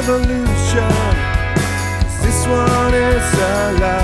revolution. 'Cause This one is alive.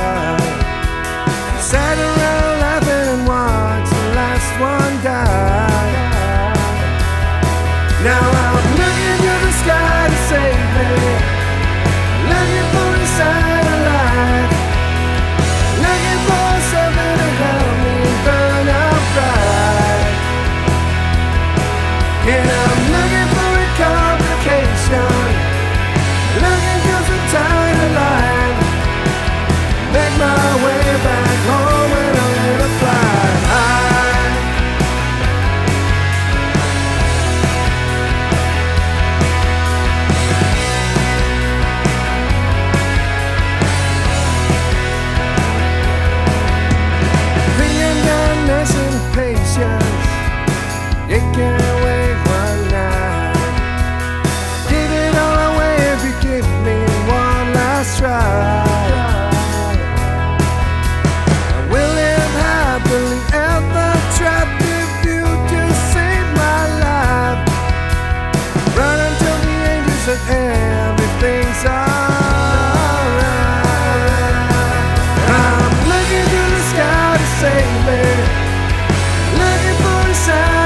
baby. Looking for a sign